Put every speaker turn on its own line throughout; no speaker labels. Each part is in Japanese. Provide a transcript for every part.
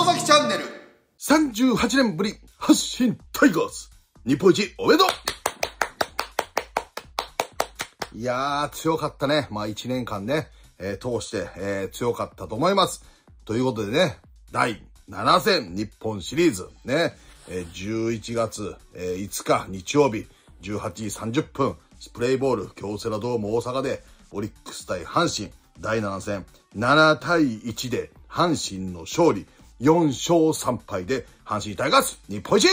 里崎チャンネル。
38年ぶり発進タイガース。日本一おめでとう。いやー、強かったね。まあ1年間ね、えー、通して、えー、強かったと思います。ということでね、第7戦日本シリーズ。ね、えー、11月、えー、5日日曜日18時30分、スプレイボール京セラドーム大阪でオリックス対阪神。第7戦7対1で阪神の勝利。4勝3敗で阪神タイガース日本一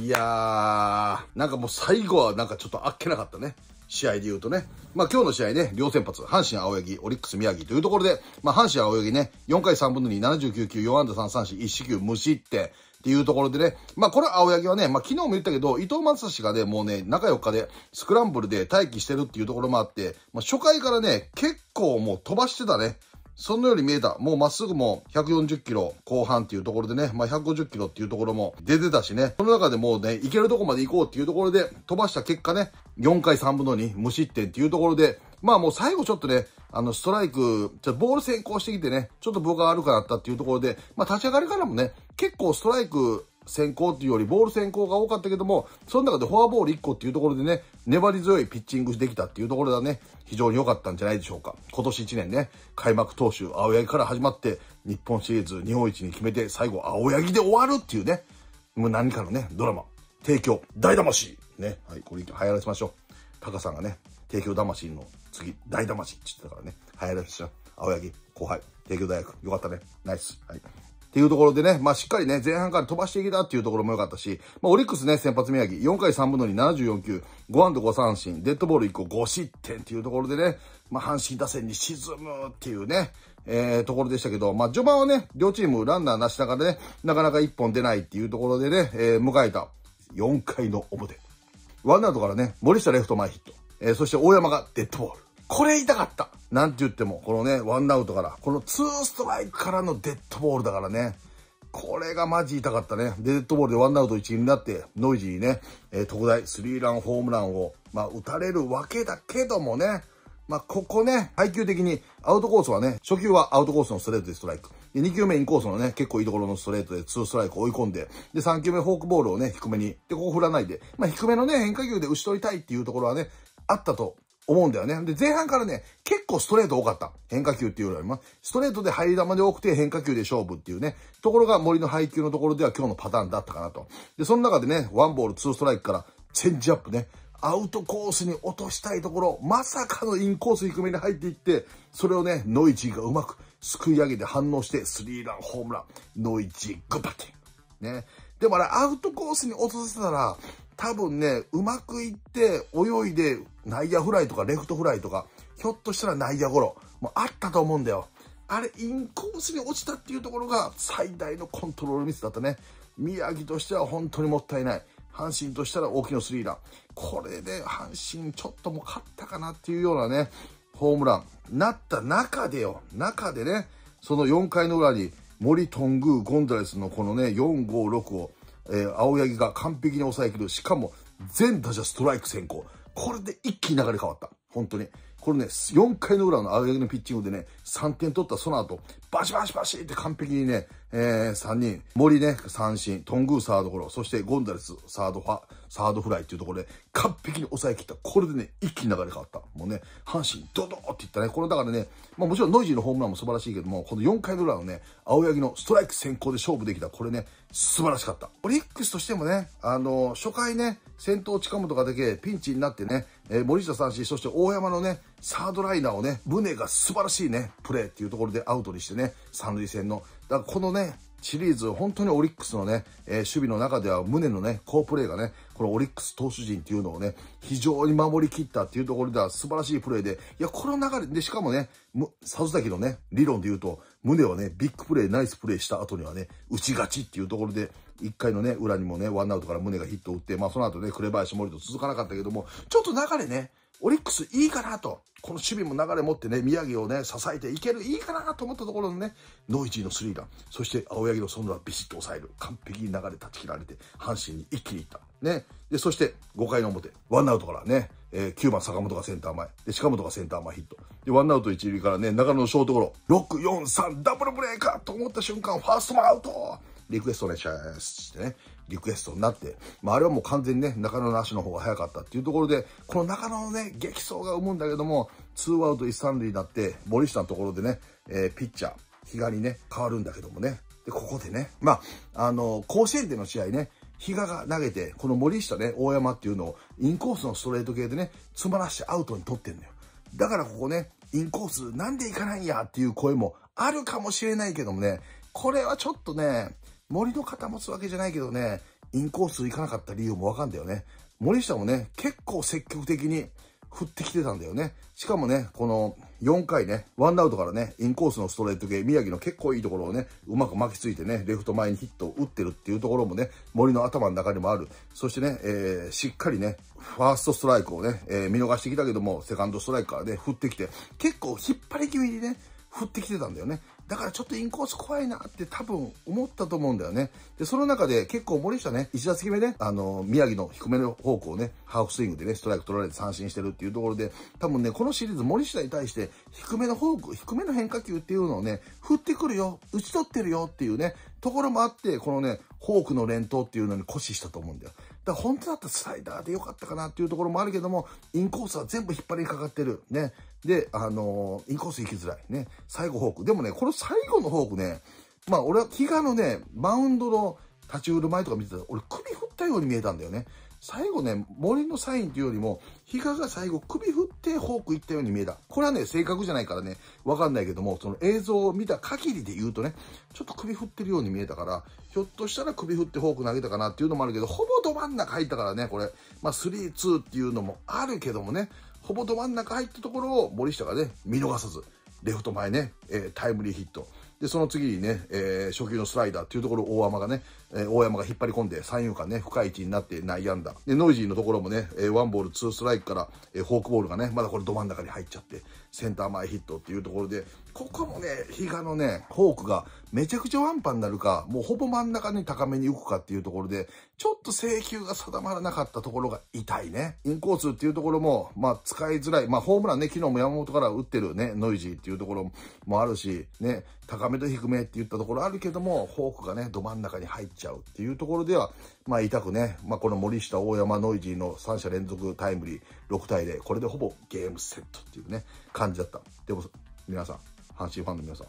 いやー、なんかもう最後はなんかちょっとあっけなかったね。試合で言うとね。まあ今日の試合ね、両先発、阪神青柳、オリックス宮城というところで、まあ阪神青柳ね、4回3分の2、79球、4安打3三振、1四球無失点っていうところでね、まあこれ青柳はね、まあ昨日も言ったけど、伊藤正史がね、もうね、中4日でスクランブルで待機してるっていうところもあって、まあ初回からね、結構もう飛ばしてたね。そのように見えた。もうまっすぐも140キロ後半っていうところでね、まあ、150キロっていうところも出てたしね、その中でもうね、行けるとこまで行こうっていうところで飛ばした結果ね、4回3分の2無失点っていうところで、まあもう最後ちょっとね、あの、ストライク、ちょっとボール先行してきてね、ちょっと僕が悪くなったっていうところで、まあ立ち上がりからもね、結構ストライク先行っていうよりボール先行が多かったけども、その中でフォアボール1個っていうところでね、粘り強いピッチングできたっていうところだね、非常に良かったんじゃないでしょうか。今年1年ね、開幕投手、青柳から始まって、日本シリーズ日本一に決めて、最後青柳で終わるっていうね、もう何かのね、ドラマ、提供、大魂。ね、はい、これ流行らせましょう。タカさんがね、提供魂の次、大魂って言ってたからね、流行らせましょう。青柳、後輩、提供大学、よかったね。ナイス。はい。っていうところでね、まあしっかりね、前半から飛ばしていけたっていうところも良かったし、まあオリックスね、先発宮城、4回3分の2、74球、5安打5三振、デッドボール1個5失点っていうところでね、まあ阪神打線に沈むっていうね、えー、ところでしたけど、まあ序盤はね、両チームランナーなしながらね、なかなか1本出ないっていうところでね、えー、迎えた4回の表。ワンアウトからね、森下レフト前ヒット。えー、そして大山がデッドボール。これ言いたかった。なんて言っても、このね、ワンアウトから、このツーストライクからのデッドボールだからね。これがマジ痛かったね。デッドボールでワンアウト1になって、ノイジーにね、えー、特大スリーランホームランを、まあ、打たれるわけだけどもね、まあ、ここね、配球的にアウトコースはね、初球はアウトコースのストレートでストライク。で、2球目インコースのね、結構いいところのストレートで2ストライク追い込んで、で、3球目フォークボールをね、低めに、で、ここ振らないで、まあ、低めのね、変化球で打ち取りたいっていうところはね、あったと思うんだよね。で、前半からね、結構ストレート多かった。変化球っていうよりも、ストレートで入り球で多くて変化球で勝負っていうね、ところが森の配球のところでは今日のパターンだったかなと。で、その中でね、ワンボールツーストライクからチェンジアップね、アウトコースに落としたいところ、まさかのインコース低めに入っていって、それをね、ノイジーがうまくすくい上げて反応して、スリーランホームラン、ノイジーグッバッティング。ね。でもあれ、アウトコースに落とせたら、多分ね、うまくいって泳いで内野フライとかレフトフライとか、ひょっとしたら内野ゴロもあったと思うんだよ。あれ、インコースに落ちたっていうところが最大のコントロールミスだったね。宮城としては本当にもったいない。阪神としたら大きなスリーラン。これで阪神ちょっとも勝ったかなっていうようなね、ホームラン。なった中でよ、中でね、その4回の裏に森頓宮ゴンザレスのこのね、4、5、6をえー、青柳が完璧に抑えきる。しかも、全打者ストライク先行。これで一気に流れ変わった。本当に。これね、4回の裏の青柳のピッチングでね、3点取ったその後、バシバシバシって完璧にね、えー、3人、森ね、三振、トングーサードゴロ、そしてゴンザレス、サードファ、サードフライっていうところで、完璧に抑えきった。これでね、一気に流れ変わった。もうね、阪神、ドドーっていったね。これだからね、まあもちろんノイジーのホームランも素晴らしいけども、この4回の裏のね、青柳のストライク先行で勝負できた。これね、素晴らしかった。オリックスとしてもね、あの、初回ね、先頭近本がだけピンチになってね、えー、森下三振、そして大山のね、サードライナーをね、宗が素晴らしいね、プレーっていうところでアウトにしてね、三塁線の。だからこのね、シリーズ、本当にオリックスのね、えー、守備の中では宗のね、好プレーがね、このオリックス投手陣っていうのをね、非常に守りきったっていうところでは素晴らしいプレーで、いや、この流れで、しかもね、里崎のね、理論で言うと、宗はね、ビッグプレー、ナイスプレーした後にはね、打ち勝ちっていうところで、1回のね、裏にもね、ワンアウトから宗がヒットを打って、まあその後ね、紅林森と続かなかったけども、ちょっと流れね、オリックスいいかなと。この守備も流れ持ってね、宮城をね、支えていける、いいかなと思ったところのね、ノイジーのスリーラン、そして青柳のそのはビシッと抑える。完璧に流れ断ち切られて、阪神に一気にいった。ね。で、そして5回の表、ワンアウトからね、えー、9番坂本がセンター前、で、近本がセンター前ヒット。で、ワンアウト一塁からね、中野のショートゴロ、6、4、3、ダブルブレーカーと思った瞬間、ファーストもアウトリクエストお願いしますってね、リクエストになって、まあ、あれはもう完全にね、中野の足の方が早かったっていうところで、この中野のね、激走が生むんだけども、ツーアウト一三塁になって、森下のところでね、えー、ピッチャー、比嘉にね、変わるんだけどもね。で、ここでね、まあ、あの、甲子園での試合ね、比嘉が投げて、この森下ね、大山っていうのを、インコースのストレート系でね、詰まらしてアウトに取ってんのよ。だからここね、インコースなんでいかないんやっていう声もあるかもしれないけどもね、これはちょっとね、森の肩持つわけじゃないけどね、インコース行かなかった理由もわかんだよね。森下もね、結構積極的に振ってきてたんだよね。しかもね、この4回ね、ワンアウトからね、インコースのストレート系、宮城の結構いいところをね、うまく巻きついてね、レフト前にヒットを打ってるっていうところもね、森の頭の中にもある。そしてね、えー、しっかりね、ファーストストライクをね、えー、見逃してきたけども、セカンドストライクからね、振ってきて、結構引っ張り気味にね、振ってきてたんだよね。だからちょっとインコース怖いなって多分思ったと思うんだよね。で、その中で結構森下ね、1打席目ね、あの、宮城の低めのフォークをね、ハーフスイングでね、ストライク取られて三振してるっていうところで、多分ね、このシリーズ森下に対して低めのフォーク、低めの変化球っていうのをね、振ってくるよ、打ち取ってるよっていうね、ところもあって、このね、フォークの連投っていうのに固視したと思うんだよ。だから本当だったらスライダーでよかったかなっていうところもあるけども、インコースは全部引っ張りかかってる。ね。で、あのー、インコース行きづらい。ね。最後フォーク。でもね、この最後のフォークね、まあ俺は気がのね、マウンドの立ち売る前とか見てたら、俺首振ったように見えたんだよね。最後ね、森のサインっていうよりも、比嘉が最後首振ってフォークいったように見えた。これはね、正確じゃないからね、わかんないけども、その映像を見た限りで言うとね、ちょっと首振ってるように見えたから、ひょっとしたら首振ってフォーク投げたかなっていうのもあるけど、ほぼど真ん中入ったからね、これ。まあ、3、2っていうのもあるけどもね、ほぼど真ん中入ったところを森下がね、見逃さず、レフト前ね、えー、タイムリーヒット。で、その次にね、えー、初球のスライダーっていうところを大山がね、えー、大山が引っ張り込んで、三遊間ね、深い位置になって内野安打。で、ノイジーのところもね、えー、ワンボール、ツーストライクから、えー、フォークボールがね、まだこれど真ん中に入っちゃって、センター前ヒットっていうところで、ここもね、比嘉のね、フォークがめちゃくちゃワンパンになるか、もうほぼ真ん中に高めに浮くかっていうところで、ちょっと制球が定まらなかったところが痛いね。インコースっていうところも、まあ使いづらい。まあホームランね、昨日も山本から打ってるね、ノイジーっていうところもあるし、ね、高めと低めって言ったところあるけども、フォークがね、ど真ん中に入っちゃうっていうところでは、まあ痛くね、まあこの森下、大山、ノイジーの3者連続タイムリー、6対0、これでほぼゲームセットっていうね、感じだった。でも、皆さん、阪神ファンの皆さん、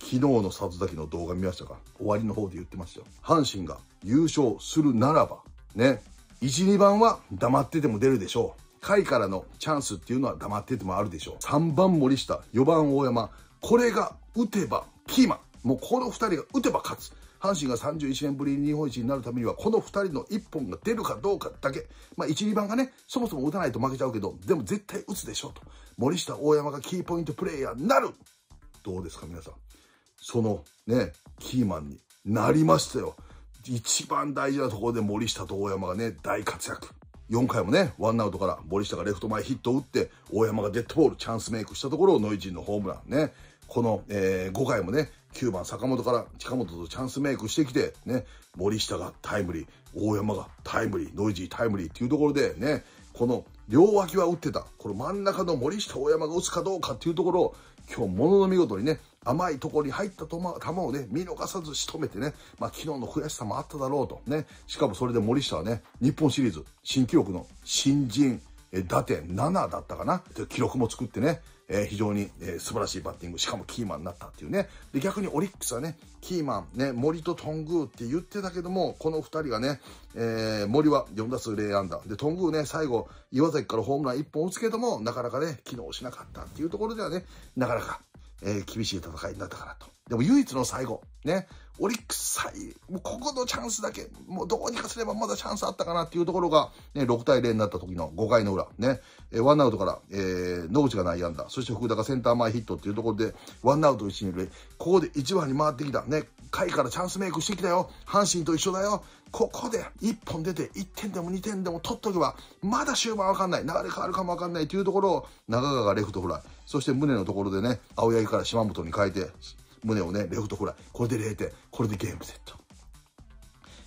昨日の里崎の動画見ましたか？終わりの方で言ってましたよ。阪神が優勝するならば、ね、1、2番は黙ってても出るでしょう。下位からのチャンスっていうのは黙っててもあるでしょう。3番森下、4番大山、これが打てばキーマン。もうこの2人が打てば勝つ。阪神が31年ぶりに日本一になるためには、この2人の1本が出るかどうかだけ。まあ、1、2番がね、そもそも打たないと負けちゃうけど、でも絶対打つでしょうと。森下、大山がキーポイントプレイヤーになるどうですか、皆さん。そのね、キーマンになりましたよ。一番大事なところで森下と大山がね、大活躍。4回もね、ワンアウトから森下がレフト前ヒットを打って、大山がデッドボール、チャンスメイクしたところをノイジーのホームランね。この、えー、5回もね、9番坂本から近本とチャンスメイクしてきて、ね、森下がタイムリー、大山がタイムリー、ノイジータイムリーっていうところでね、この両脇は打ってた。この真ん中の森下大山が打つかどうかっていうところを、今日ものの見事にね、甘いところに入った球をね、見逃さず仕留めてね、まあ昨日の悔しさもあっただろうと。ね、しかもそれで森下はね、日本シリーズ新記録の新人打点7だったかな？記録も作ってね、えー、非常に、えー、素晴らしいバッティング、しかもキーマンになったっていうね。で、逆にオリックスはね、キーマン、ね、森とトングって言ってたけども、この2人がね、えー、森は4打数0安打。で、トングーね、最後、岩崎からホームラン1本打つけども、なかなかね、機能しなかったっていうところではね、なかなか、えー、厳しい戦いになったかなと。でも唯一の最後、ね、オリックス最、もうここのチャンスだけ、もうどうにかすればまだチャンスあったかなっていうところが、ね、6対0になった時の5回の裏、ね、えー、ワンアウトから、えー、野口が内野安打、そして福田がセンター前ヒットっていうところで、ワンアウト1、2塁、ここで1番に回ってきた、ね、回からチャンスメイクしてきたよ、阪神と一緒だよ、ここで1本出て1点でも2点でも取っとけば、まだ終盤わかんない、流れ変わるかもわかんないというところを、中川がレフトフライ、そして宗のところでね、青柳から島本に変えて、胸をね、レフトフライ。これで0点。これでゲームセット。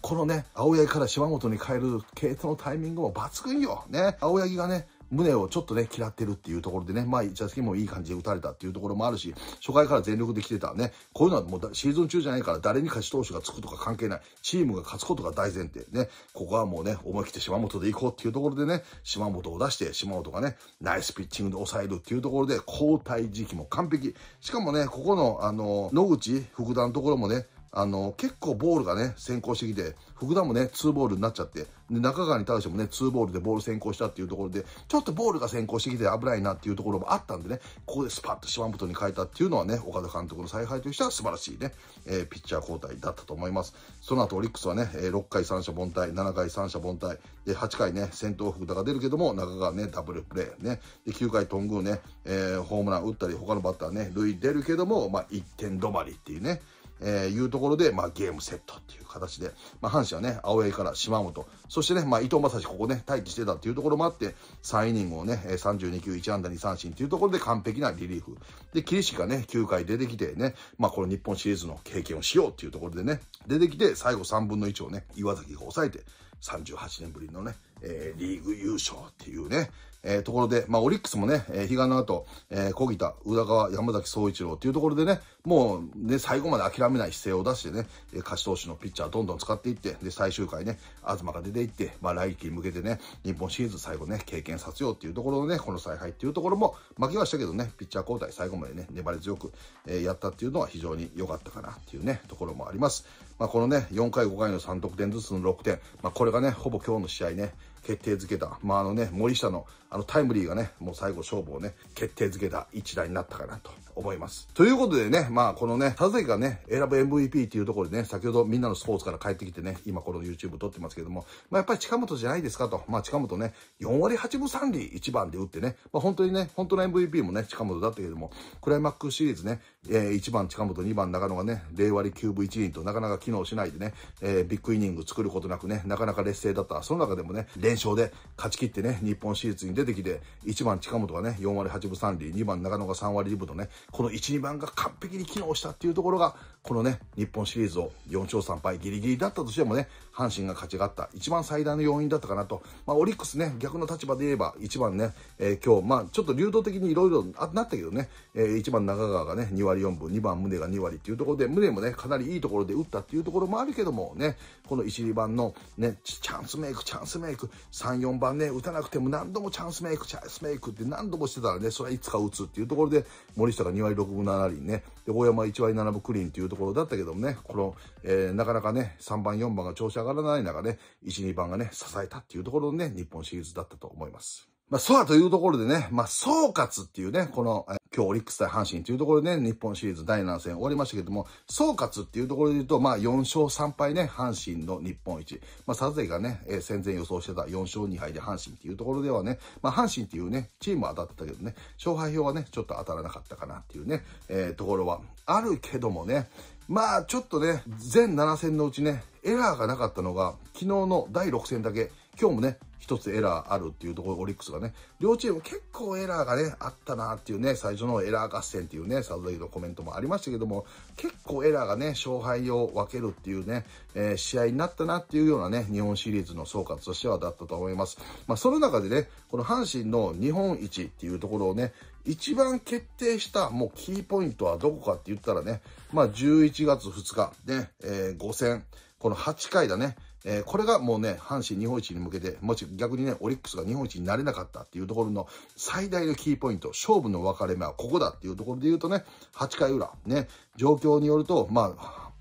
このね、青柳から島本に変える系統のタイミングも抜群よ。ね。青柳がね、胸をちょっとね、嫌ってるっていうところでね、まあ、一打席もいい感じで打たれたっていうところもあるし、初回から全力で来てたね、こういうのはもうシーズン中じゃないから誰に勝ち投手がつくとか関係ない。チームが勝つことが大前提ね、ここはもうね、思い切って島本で行こうっていうところでね、島本を出して、島本がね、ナイスピッチングで抑えるっていうところで、交代時期も完璧。しかもね、ここの、あの、野口、福田のところもね、あの、結構ボールがね、先行してきて、福田もね、2ボールになっちゃって、で、中川に対してもね、2ボールでボール先行したっていうところで、ちょっとボールが先行してきて危ないなっていうところもあったんでね、ここでスパッと島本に変えたっていうのはね、岡田監督の采配としては素晴らしいね、えー、ピッチャー交代だったと思います。その後オリックスはね、6回三者凡退、7回三者凡退、で、8回ね、先頭福田が出るけども、中川ね、ダブルプレーね、で、9回頓宮ね、えー、ホームラン打ったり、他のバッターね、塁出るけども、まあ、1点止まりっていうね、えー、いうところで、まあ、ゲームセットっていう形で、まあ、阪神はね、青柳から島本、そしてね、まあ、伊藤正史ここね、待機してたっていうところもあって、3イニングをね、32球1安打2三振っていうところで完璧なリリーフ。で、桐敷がね、9回出てきてね、まあ、この日本シリーズの経験をしようっていうところでね、出てきて、最後3分の1をね、岩崎が抑えて、38年ぶりのね、えー、リーグ優勝っていうね、えー、ところで、まあ、オリックスもね、えー、比嘉の後、えー、小木田、宇田川、山崎総一郎っていうところでね、もうね、最後まで諦めない姿勢を出してね、え勝ち投手のピッチャーどんどん使っていって、で、最終回ね、東が出ていって、まあ、来季に向けてね、日本シリーズ最後ね、経験させようっていうところのね、この采配っていうところも負けましたけどね、ピッチャー交代最後までね、粘り強く、えやったっていうのは非常に良かったかなっていうね、ところもあります。まあ、このね、4回5回の3得点ずつの6点、まあ、これがね、ほぼ今日の試合ね、決定づけた、まあ、あのね、森下のあのタイムリーがね、もう最後勝負をね、決定づけた一打になったかなと思います。ということでね、まあこのね、田崎がね、選ぶ MVP っていうところでね、先ほどみんなのスポーツから帰ってきてね、今この YouTube 撮ってますけども、まあやっぱり近本じゃないですかと。まあ近本ね、4割8分3厘1番で打ってね、まあ本当にね、本当の MVP もね、近本だったけども、クライマックスシリーズね、えー、1番近本、2番長野がね、0割9分1厘となかなか機能しないでね、えー、ビッグイニング作ることなくね、なかなか劣勢だった。その中でもね、連勝で勝ち切ってね、日本シリーズに出てきて、1番近本がね、4割8分3厘、2番長野が3割2分とね、この1、2番が完璧に機能したっていうところが、このね、日本シリーズを4勝3敗ギリギリだったとしてもね、阪神が勝ち上がった、一番最大の要因だったかなと。まあ、オリックスね、逆の立場で言えば、1番ね、えー、今日、まあ、ちょっと流動的にいろいろなったけどね、えー、1番中川がね、2割4分、2番宗が2割っていうところで、宗もね、かなりいいところで打ったっていうところもあるけどもね、この1、2番のね、チャンスメイク、チャンスメイク、3、4番ね、打たなくても何度もチャンスメイク、チャンスメイクって何度もしてたらね、それはいつか打つっていうところで、森下が2割6分7厘ね、で、大山1割7分クリーンっていうところだったけどもね、この、えー、なかなかね、3番、4番が調子上がらない中ね、1、2番がね、支えたっていうところのね、日本シリーズだったと思います。まあ、そうというところでね、まあ、総括っていうね、この、今日オリックス対阪神というところでね、日本シリーズ第7戦終わりましたけども、総括っていうところで言うと、まあ、4勝3敗ね、阪神の日本一。まあ、サザエがね、えー、戦前予想してた4勝2敗で阪神っていうところではね、まあ、阪神っていうね、チームは当たってたけどね、勝敗表はね、ちょっと当たらなかったかなっていうね、えー、ところはあるけどもね、まあ、ちょっとね、全7戦のうちね、エラーがなかったのが、昨日の第6戦だけ、今日もね、一つエラーあるっていうところ、オリックスがね、両チーム結構エラーがね、あったなっていうね、最初のエラー合戦っていうね、サウザイのコメントもありましたけども、結構エラーがね、勝敗を分けるっていうね、えー、試合になったなっていうようなね、日本シリーズの総括としてはだったと思います。まあ、その中でね、この阪神の日本一っていうところをね、一番決定したもうキーポイントはどこかって言ったらね、まあ11月2日ね、えー、5戦、この8回だね、えー、これがもうね、阪神日本一に向けて、もし逆にね、オリックスが日本一になれなかったっていうところの最大のキーポイント、勝負の分かれ目はここだっていうところで言うとね、8回裏、ね、状況によると、ま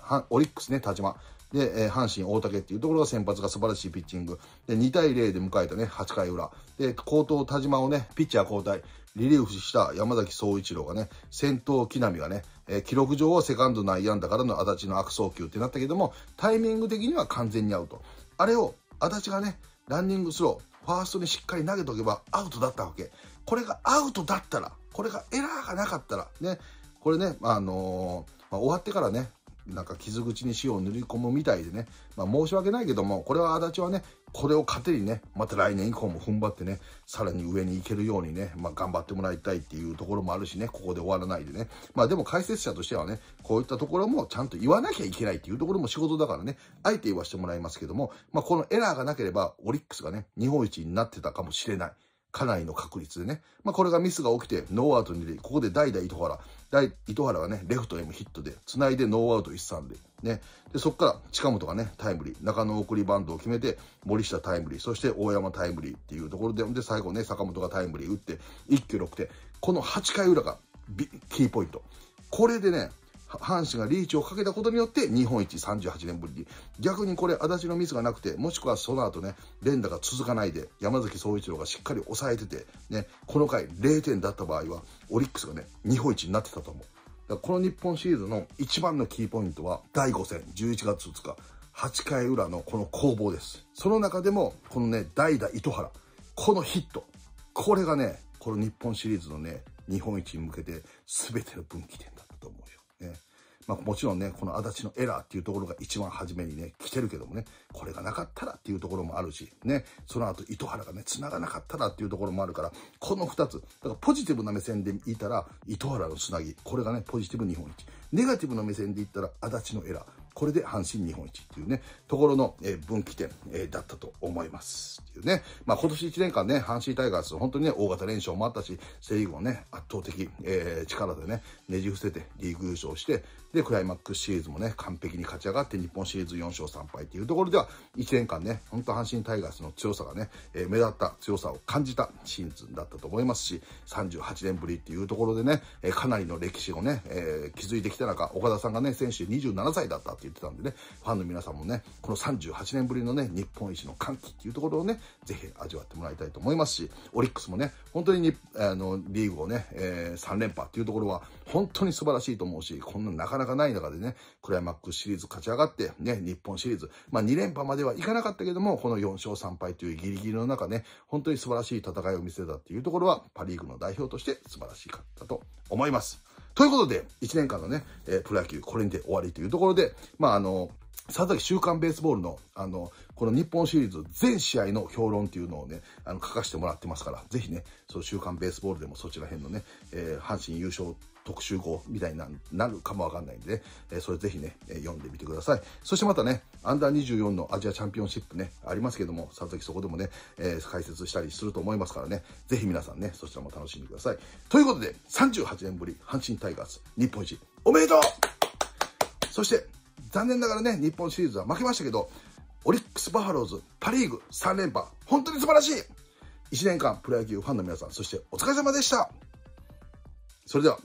あ、オリックスね、田島。で、えー、阪神大竹っていうところが先発が素晴らしいピッチング。で、2対0で迎えたね、8回裏。で、高等田島をね、ピッチャー交代。リリーフした山崎総一郎がね、先頭木浪がね、えー、記録上はセカンド内野安打からの足立の悪送球ってなったけども、タイミング的には完全にアウト。あれを足立がね、ランニングスロー、ファーストにしっかり投げとけばアウトだったわけ。これがアウトだったら、これがエラーがなかったら、ね、これね、あのー、まあ、終わってからね、なんか傷口に塩を塗り込むみたいでね、まあ申し訳ないけども、これは安達はね、これを糧にね、また来年以降も踏ん張ってね、さらに上に行けるようにね、まあ頑張ってもらいたいっていうところもあるしね、ここで終わらないでね。まあでも解説者としてはね、こういったところもちゃんと言わなきゃいけないっていうところも仕事だからね、あえて言わせてもらいますけども、まあこのエラーがなければ、オリックスがね、日本一になってたかもしれない。かなりの確率でね。まあ、これがミスが起きて、ノーアウト2塁。ここで代打糸原。第糸原はね、レフトへもヒットで、つないでノーアウト一三で。ね。で、そこから近本がね、タイムリー。中野送りバントを決めて、森下タイムリー。そして大山タイムリーっていうところで、で、最後ね、坂本がタイムリー打って、一挙6点。この8回裏がキーポイント。これでね、阪神がリーチをかけたことによって日本一38年ぶりに。逆にこれ、足立のミスがなくて、もしくはその後ね、連打が続かないで、山崎総一郎がしっかり抑えてて、ね、この回0点だった場合は、オリックスがね、日本一になってたと思う。だからこの日本シリーズの一番のキーポイントは、第5戦、11月2日、8回裏のこの攻防です。その中でも、このね、代打糸原、このヒット、これがね、この日本シリーズのね、日本一に向けて全ての分岐点だ。ね。まあもちろんね、この足立のエラーっていうところが一番初めにね、来てるけどもね、これがなかったらっていうところもあるし、ね、その後糸原がね、繋がなかったらっていうところもあるから、この二つ、だからポジティブな目線でいたら、糸原のつなぎ、これがね、ポジティブ日本一。ネガティブな目線で言ったら、足立のエラー。これで阪神日本一っていうね、ところの、分岐点、だったと思います。っていうね。まあ今年1年間ね、阪神タイガース、本当にね、大型連勝もあったし、セリーグもね、圧倒的、えー、力でね、ねじ伏せてリーグ優勝して、で、クライマックスシリーズもね、完璧に勝ち上がって、日本シリーズ4勝3敗っていうところでは、1年間ね、本当阪神タイガースの強さがね、えー、目立った強さを感じたシーズンだったと思いますし、38年ぶりっていうところでね、かなりの歴史をね、えー、築いてきた中、岡田さんがね、選手27歳だったって言ってたんでね、ファンの皆さんもね、この38年ぶりのね、日本一の歓喜っていうところをね、ぜひ味わってもらいたいと思いますし、オリックスもね、本当にあのリーグをね、えー、3連覇っていうところは本当に素晴らしいと思うし、こんななかなかない中でね、クライマックスシリーズ勝ち上がって、ね、日本シリーズ、まあ2連覇まではいかなかったけども、この4勝3敗というギリギリの中ね、本当に素晴らしい戦いを見せたっていうところは、パリーグの代表として素晴らしかったと思います。ということで、1年間のね、えー、プロ野球、これにて終わりというところで、まあ、あの、佐々木週刊ベースボールの、あの、この日本シリーズ全試合の評論っていうのをね、あの、書かせてもらってますから、ぜひね、その週刊ベースボールでもそちら辺のね、えー、阪神優勝特集号みたいになるかもわかんないんで、ね、えー、それぜひね、えー、読んでみてください。そしてまたね、アンダー24のアジアチャンピオンシップね、ありますけども、佐々木そこでもね、えー、解説したりすると思いますからね、ぜひ皆さんね、そちらも楽しんでください。ということで、38年ぶり、阪神タイガース日本一、おめでとうそして、残念ながらね、日本シリーズは負けましたけど、オリックス・バファローズ、パ・リーグ3連覇、本当に素晴らしい !1 年間、プロ野球ファンの皆さん、そしてお疲れ様でしたそれでは。